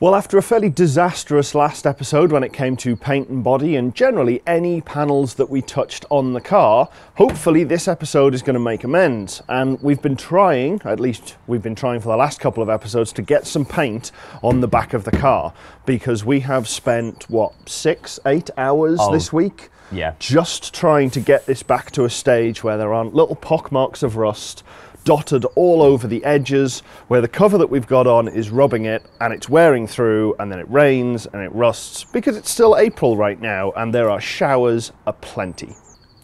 Well, after a fairly disastrous last episode when it came to paint and body and generally any panels that we touched on the car, hopefully this episode is going to make amends. And we've been trying, at least we've been trying for the last couple of episodes, to get some paint on the back of the car because we have spent, what, six, eight hours Oh. this week? Yeah. Just trying to get this back to a stage where there aren't little pock marks of rust dotted all over the edges, where the cover that we've got on is rubbing it and it's wearing through, and then it rains and it rusts because it's still April right now and there are showers aplenty.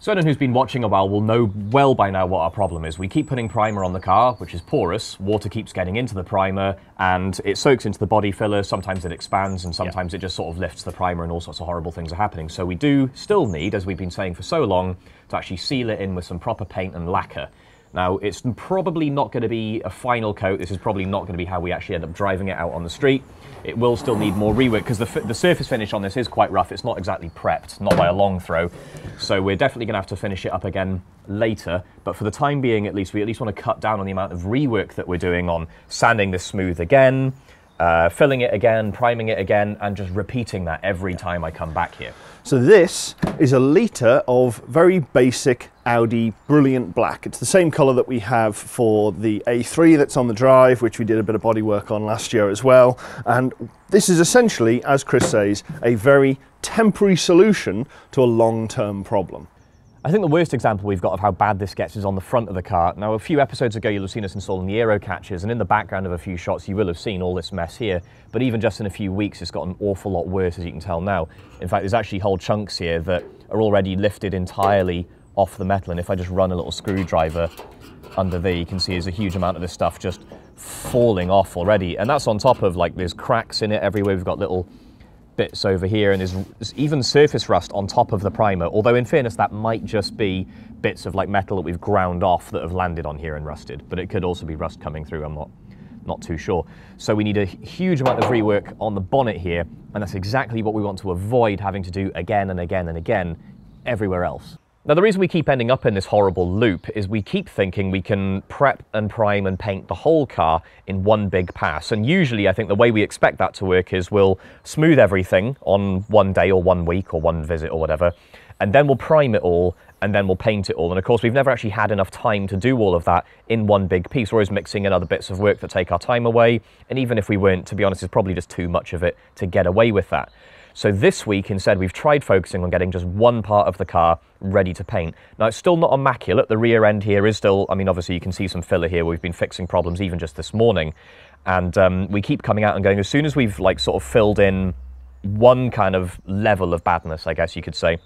So anyone who's been watching a while will know well by now what our problem is. We keep putting primer on the car, which is porous. Water keeps getting into the primer and it soaks into the body filler. Sometimes it expands and sometimes it just sort of lifts the primer and all sorts of horrible things are happening. So we do still need, as we've been saying for so long, to actually seal it in with some proper paint and lacquer. Now, it's probably not going to be a final coat. This is probably not going to be how we actually end up driving it out on the street. It will still need more rework because the, the surface finish on this is quite rough. It's not exactly prepped, not by a long throw. So we're definitely going to have to finish it up again later. But for the time being, at least, we at least want to cut down on the amount of rework that we're doing on sanding this smooth again, uh, filling it again, priming it again, and just repeating that every time I come back here. So this is a litre of very basic Audi Brilliant Black. It's the same colour that we have for the A3 that's on the drive, which we did a bit of body work on last year as well. And this is essentially, as Chris says, a very temporary solution to a long-term problem. I think the worst example we've got of how bad this gets is on the front of the car. Now, a few episodes ago, you'll have seen us installing the aero catches, and in the background of a few shots, you will have seen all this mess here. But even just in a few weeks, it's got an awful lot worse, as you can tell now. In fact, there's actually whole chunks here that are already lifted entirely off the metal, and if I just run a little screwdriver under there, you can see there's a huge amount of this stuff just falling off already. And that's on top of like there's cracks in it everywhere. We've got little bits over here, and there's, even surface rust on top of the primer. Although, in fairness, that might just be bits of like metal that we've ground off that have landed on here and rusted. But it could also be rust coming through. I'm not not too sure. So we need a huge amount of rework on the bonnet here, and that's exactly what we want to avoid having to do again and again and again everywhere else. Now, the reason we keep ending up in this horrible loop is we keep thinking we can prep and prime and paint the whole car in one big pass. And usually, I think the way we expect that to work is we'll smooth everything on one day or one week or one visit or whatever, and then we'll prime it all and then we'll paint it all. And of course, we've never actually had enough time to do all of that in one big piece. We're always mixing in other bits of work that take our time away. And even if we weren't, to be honest, it's probably just too much of it to get away with that. So this week, instead, we've tried focusing on getting just one part of the car ready to paint. Now, it's still not immaculate. The rear end here is still, I mean, obviously you can see some filler here. We've been fixing problems even just this morning. And um, we keep coming out and going, as soon as we've like sort of filled in one kind of level of badness, I guess you could say,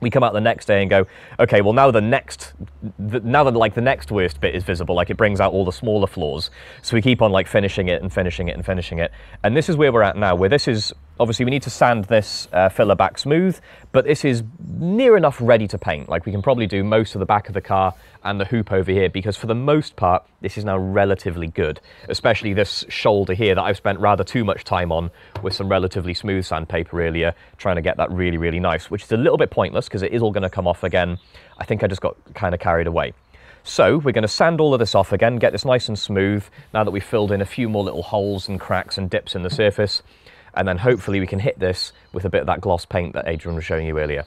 we come out the next day and go, okay, well now the next, the, now that like the next worst bit is visible, like it brings out all the smaller flaws. So we keep on like finishing it and finishing it and finishing it. And this is where we're at now, where this is obviously we need to sand this uh, filler back smooth, but this is near enough ready to paint. Like we can probably do most of the back of the car and the hoop over here because for the most part, this is now relatively good, especially this shoulder here that I've spent rather too much time on with some relatively smooth sandpaper earlier, trying to get that really, really nice, which is a little bit pointless because it is all going to come off again. I think I just got kind of carried away. So we're going to sand all of this off again, get this nice and smooth now that we've filled in a few more little holes and cracks and dips in the surface. And then hopefully we can hit this with a bit of that gloss paint that Adrian was showing you earlier.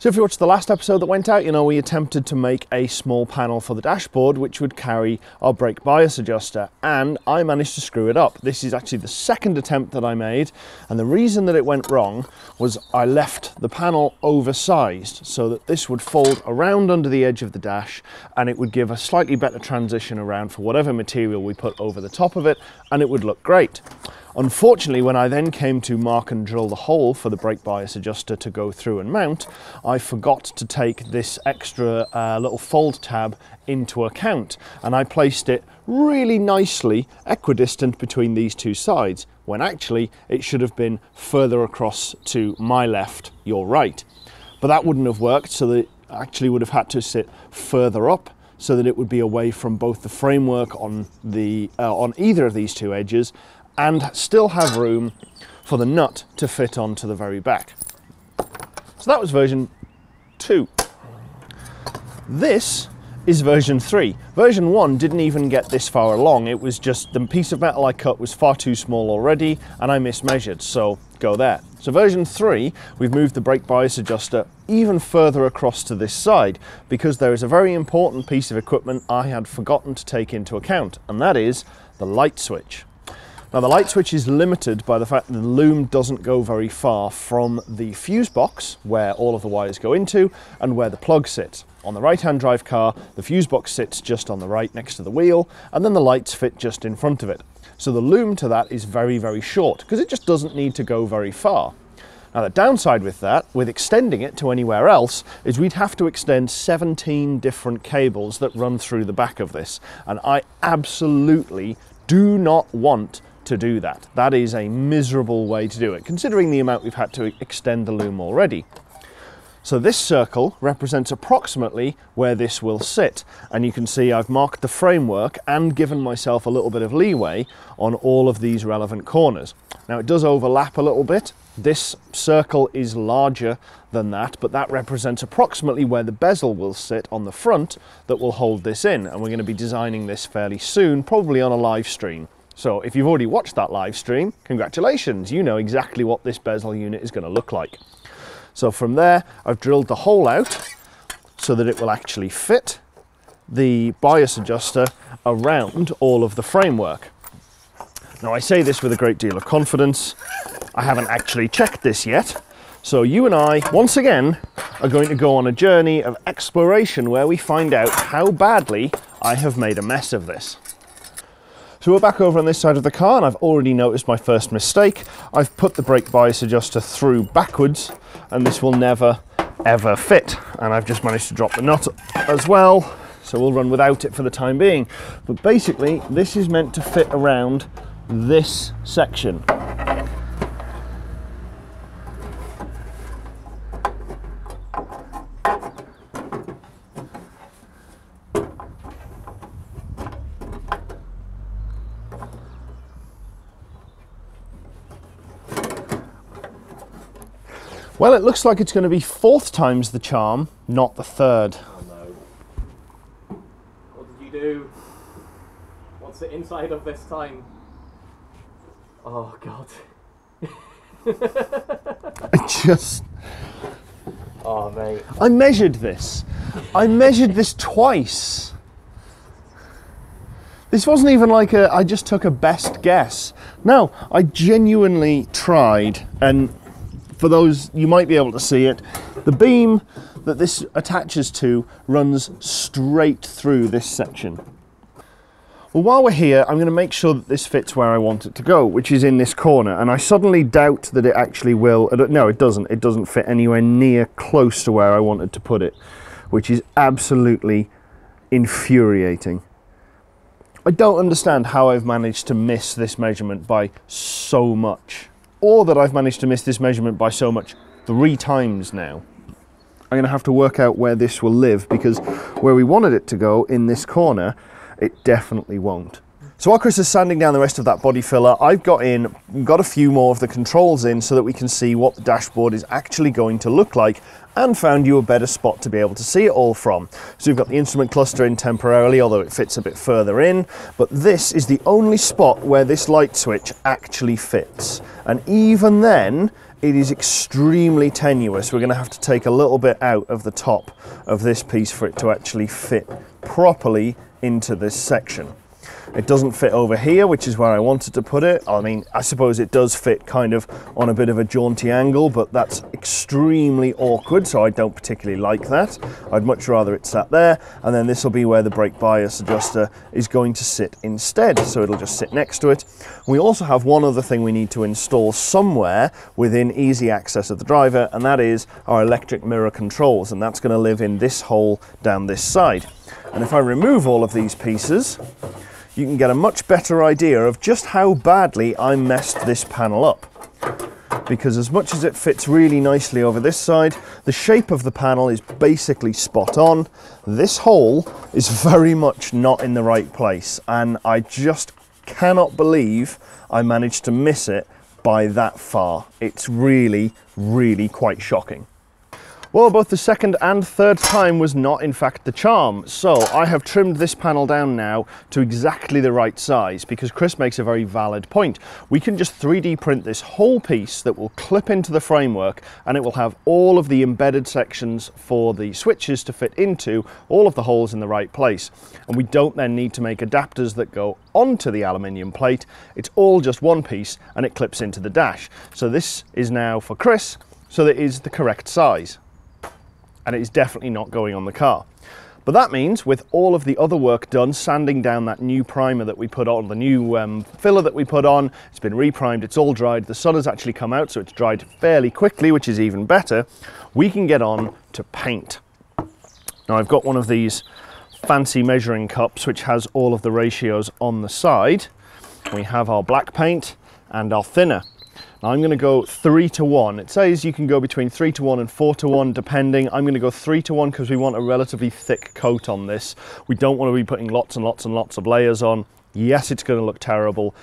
So if you watched the last episode that went out, you know we attempted to make a small panel for the dashboard which would carry our brake bias adjuster and I managed to screw it up. This is actually the second attempt that I made and the reason that it went wrong was I left the panel oversized so that this would fold around under the edge of the dash and it would give a slightly better transition around for whatever material we put over the top of it and it would look great. Unfortunately, when I then came to mark and drill the hole for the brake bias adjuster to go through and mount, I forgot to take this extra uh, little fold tab into account and I placed it really nicely equidistant between these two sides when actually it should have been further across to my left, your right. But that wouldn't have worked so that it actually would have had to sit further up so that it would be away from both the framework on the uh, on either of these two edges and still have room for the nut to fit onto the very back. So that was version 2. This is version 3. Version 1 didn't even get this far along. It was just the piece of metal I cut was far too small already and I mismeasured, so go there. So version 3, we've moved the brake bias adjuster even further across to this side because there is a very important piece of equipment I had forgotten to take into account and that is the light switch. Now the light switch is limited by the fact that the loom doesn't go very far from the fuse box where all of the wires go into and where the plug sits. On the right hand drive car, the fuse box sits just on the right next to the wheel and then the lights fit just in front of it. So the loom to that is very, very short because it just doesn't need to go very far. Now the downside with that, with extending it to anywhere else, is we'd have to extend 17 different cables that run through the back of this. And I absolutely do not want to do that. That is a miserable way to do it, considering the amount we've had to extend the loom already. So this circle represents approximately where this will sit. And you can see I've marked the framework and given myself a little bit of leeway on all of these relevant corners. Now it does overlap a little bit. This circle is larger than that, but that represents approximately where the bezel will sit on the front that will hold this in. And we're going to be designing this fairly soon, probably on a live stream. So if you've already watched that live stream, congratulations, you know exactly what this bezel unit is going to look like. So from there, I've drilled the hole out so that it will actually fit the bias adjuster around all of the framework. Now I say this with a great deal of confidence. I haven't actually checked this yet. So you and I, once again, are going to go on a journey of exploration where we find out how badly I have made a mess of this. So we're back over on this side of the car and I've already noticed my first mistake. I've put the brake bias adjuster through backwards and this will never ever fit. And I've just managed to drop the nut as well. So we'll run without it for the time being. But basically this is meant to fit around this section. Well, it looks like it's going to be fourth time's the charm, not the third. Oh no. What did you do? What's the inside of this time? Oh god. I just. Oh mate. I measured this. I measured this twice. This wasn't even like a. I just took a best guess. No, I genuinely tried, and for those, you might be able to see it. The beam that this attaches to runs straight through this section. Well, while we're here, I'm going to make sure that this fits where I want it to go, which is in this corner. And I suddenly doubt that it actually will. No, it doesn't. It doesn't fit anywhere near close to where I wanted to put it, which is absolutely infuriating. I don't understand how I've managed to miss this measurement by so much or that I've managed to miss this measurement by so much three times now. I'm going to have to work out where this will live because where we wanted it to go in this corner, it definitely won't. So while Chris is sanding down the rest of that body filler, I've got in, got a few more of the controls in so that we can see what the dashboard is actually going to look like and found you a better spot to be able to see it all from. So we've got the instrument cluster in temporarily, although it fits a bit further in, but this is the only spot where this light switch actually fits. And even then, it is extremely tenuous. We're going to have to take a little bit out of the top of this piece for it to actually fit properly into this section. It doesn't fit over here, which is where I wanted to put it. I mean, I suppose it does fit kind of on a bit of a jaunty angle, but that's extremely awkward, so I don't particularly like that. I'd much rather it sat there, and then this will be where the brake bias adjuster is going to sit instead, so it'll just sit next to it. We also have one other thing we need to install somewhere within easy access of the driver, and that is our electric mirror controls, and that's going to live in this hole down this side. And if I remove all of these pieces, you can get a much better idea of just how badly I messed this panel up. Because as much as it fits really nicely over this side, the shape of the panel is basically spot on. This hole is very much not in the right place and I just cannot believe I managed to miss it by that far. It's really, really quite shocking. Well, both the second and third time was not in fact the charm. So I have trimmed this panel down now to exactly the right size because Chris makes a very valid point. We can just 3D print this whole piece that will clip into the framework and it will have all of the embedded sections for the switches to fit into, all of the holes in the right place. And we don't then need to make adapters that go onto the aluminium plate. It's all just one piece and it clips into the dash. So this is now for Chris, so that is the correct size and it is definitely not going on the car. But that means with all of the other work done, sanding down that new primer that we put on, the new um, filler that we put on, it's been reprimed, it's all dried, the sun has actually come out, so it's dried fairly quickly, which is even better, we can get on to paint. Now I've got one of these fancy measuring cups which has all of the ratios on the side. We have our black paint and our thinner. Now I'm going to go three to one. It says you can go between three to one and four to one, depending. I'm going to go three to one because we want a relatively thick coat on this. We don't want to be putting lots and lots and lots of layers on. Yes, it's going to look terrible.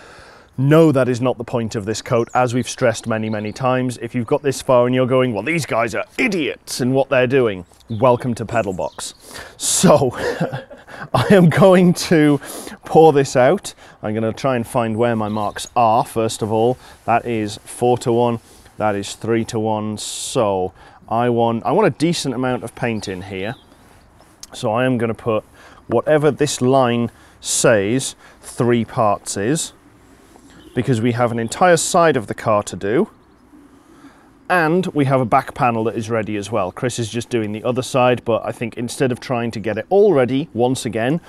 No, that is not the point of this coat, as we've stressed many, many times. If you've got this far and you're going, well, these guys are idiots in what they're doing, welcome to Pedalbox. So, I am going to pour this out. I'm going to try and find where my marks are, first of all. That is four to one, that is three to one. So, I want, I want a decent amount of paint in here. So I am going to put whatever this line says three parts is because we have an entire side of the car to do and we have a back panel that is ready as well. Chris is just doing the other side, but I think instead of trying to get it all ready once again,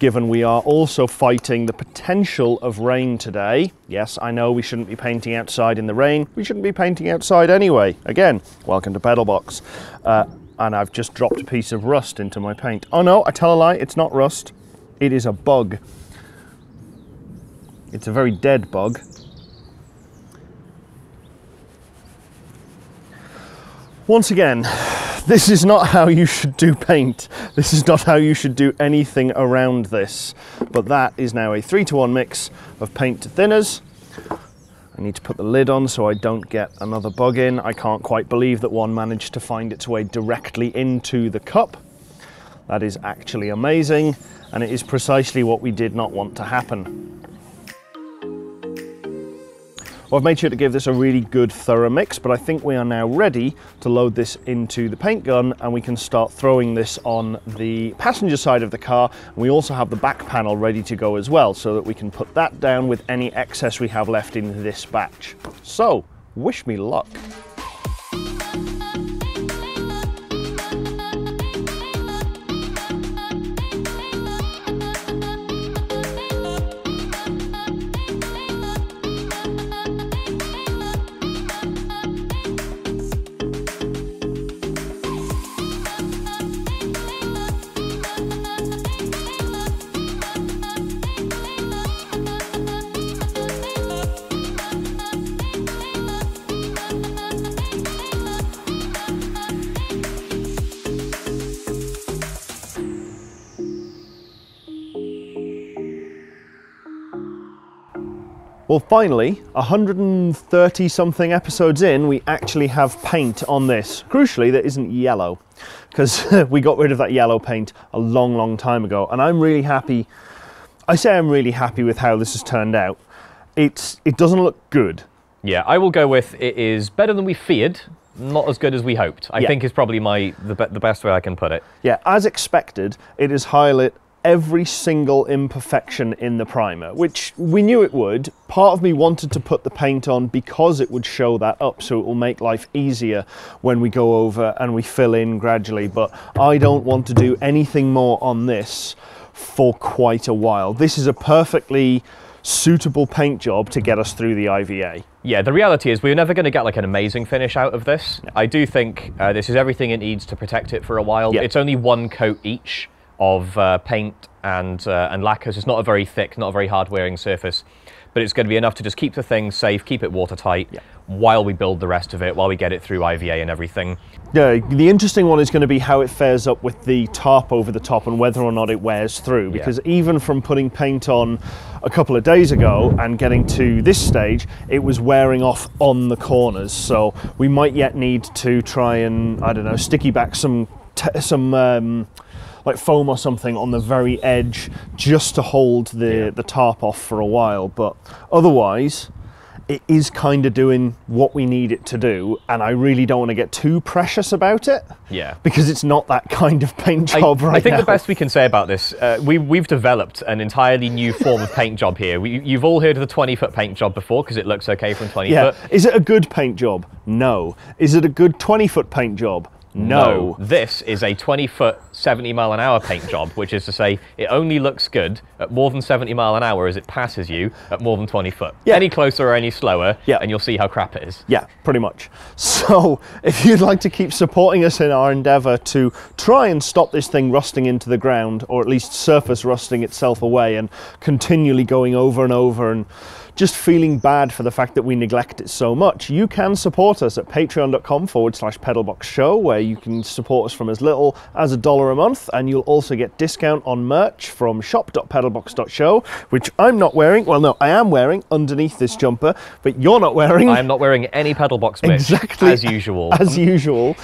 given we are also fighting the potential of rain today. Yes, I know we shouldn't be painting outside in the rain. We shouldn't be painting outside anyway. Again, welcome to Pedalbox. Uh, and I've just dropped a piece of rust into my paint. Oh no, I tell a lie, it's not rust. It is a bug. It's a very dead bug. Once again, this is not how you should do paint. This is not how you should do anything around this. But that is now a three to one mix of paint to thinners. I need to put the lid on so I don't get another bug in. I can't quite believe that one managed to find its way directly into the cup. That is actually amazing, and it is precisely what we did not want to happen. Well, I've made sure to give this a really good thorough mix, but I think we are now ready to load this into the paint gun and we can start throwing this on the passenger side of the car. We also have the back panel ready to go as well, so that we can put that down with any excess we have left in this batch. So, wish me luck. Well, finally, 130 something episodes in, we actually have paint on this. Crucially, that isn't yellow because we got rid of that yellow paint a long, long time ago. And I'm really happy. I say I'm really happy with how this has turned out. It's, it doesn't look good. Yeah, I will go with it is better than we feared, not as good as we hoped. I Yeah. think is probably my the, be- the best way I can put it. Yeah, as expected, it is has highlighted every single imperfection in the primer, which we knew it would. Part of me wanted to put the paint on because it would show that up, so it will make life easier when we go over and we fill in gradually. But I don't want to do anything more on this for quite a while. This is a perfectly suitable paint job to get us through the IVA. Yeah, the reality is we're never going to get like an amazing finish out of this. I do think uh, this is everything it needs to protect it for a while. Yeah. It's only one coat each of uh, paint and uh, and lacquers. It's not a very thick, not a very hard wearing surface, but it's going to be enough to just keep the thing safe, keep it watertight. while we build the rest of it, while we get it through IVA and everything. Yeah, the interesting one is going to be how it fares up with the tarp over the top and whether or not it wears through. Because even from putting paint on a couple of days ago and getting to this stage, it was wearing off on the corners. So we might yet need to try and I don't know sticky back some t- some. Um, like foam or something on the very edge just to hold the, Yeah. the tarp off for a while but otherwise it is kind of doing what we need it to do, and I really don't want to get too precious about it. Yeah. Because it's not that kind of paint I, job right I think now. the best we can say about this, uh, we, we've developed an entirely new form of paint job here. We, you've all heard of the 20 foot paint job before because it looks okay from 20 Yeah. foot. Is it a good paint job? No. Is it a good 20 foot paint job? No. This is a 20 foot, 70 mile an hour paint job, which is to say it only looks good at more than 70 mile an hour as it passes you at more than 20 foot. Yeah. Any closer or any slower, Yeah. and you'll see how crap it is. Yeah, pretty much. So, if you'd like to keep supporting us in our endeavour to try and stop this thing rusting into the ground, or at least surface rusting itself away and continually going over and over and just feeling bad for the fact that we neglect it so much, you can support us at patreon.com forward slash pedalbox show, where you can support us from as little as a dollar a month, and you'll also get discount on merch from shop.pedalbox.show, which I'm not wearing. Well, no, I am wearing underneath this jumper, but you're not wearing. I am not wearing any pedalbox merch, Exactly. as usual. As usual.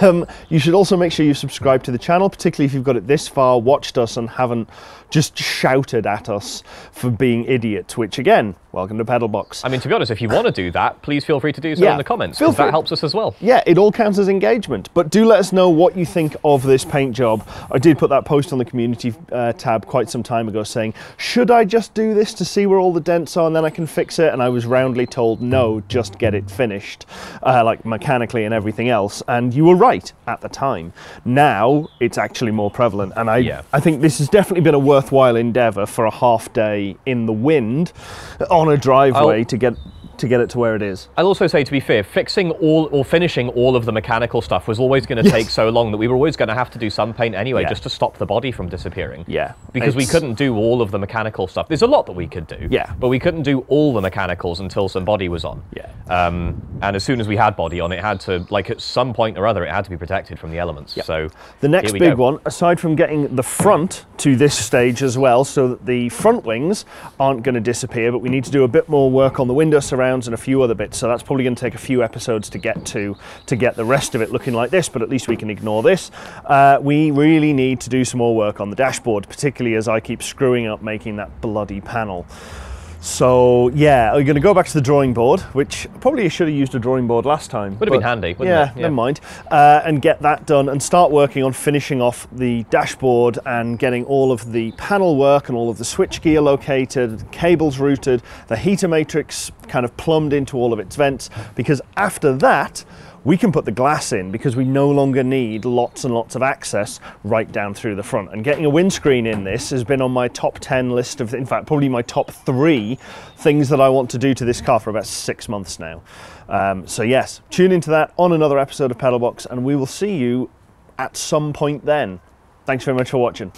Um, you should also make sure you subscribe to the channel, particularly if you've got it this far, watched us, and haven't just shouted at us for being idiots, which again, welcome to Pedalbox. I mean, to be honest, if you want to do that, please feel free to do so Yeah, in the comments, because that helps us as well. yeah, it all counts as engagement. But do let us know what you think of this paint job. I did put that post on the community uh, tab quite some time ago saying, should I just do this to see where all the dents are and then I can fix it? And I was roundly told, no, just get it finished, uh, like mechanically and everything else. And you were right at the time. Now it's actually more prevalent. And I, Yeah. I think this has definitely been a worthwhile endeavour for a half day in the wind on a driveway I'll- to get to get it to where it is. I'll also say, to be fair, fixing all or finishing all of the mechanical stuff was always going to Yes. take so long that we were always going to have to do some paint anyway, Yeah. just to stop the body from disappearing. Yeah, Because we couldn't do all of the mechanical stuff. There's a lot that we could do. Yeah. But we couldn't do all the mechanicals until some body was on. Yeah. Um, and as soon as we had body on, it had to, like, at some point or other, it had to be protected from the elements. So The next big go. one, aside from getting the front to this stage as well, so that the front wings aren't going to disappear, but we need to do a bit more work on the window surrounds and a few other bits. So that's probably going to take a few episodes to get to to get the rest of it looking like this. But at least we can ignore this. Uh, we really need to do some more work on the dashboard, particularly as I keep screwing up making that bloody panel. So yeah, we're going to go back to the drawing board, which probably should have used a drawing board last time. Would have been handy, wouldn't yeah, it? Yeah. never mind. Uh, and get that done and start working on finishing off the dashboard and getting all of the panel work and all of the switch gear located, cables routed, the heater matrix kind of plumbed into all of its vents. Because after that, we can put the glass in because we no longer need lots and lots of access right down through the front. And getting a windscreen in this has been on my top 10 list of, in fact, probably my top three things that I want to do to this car for about six months now. Um, so, yes, tune into that on another episode of Pedalbox, and we will see you at some point then. Thanks very much for watching.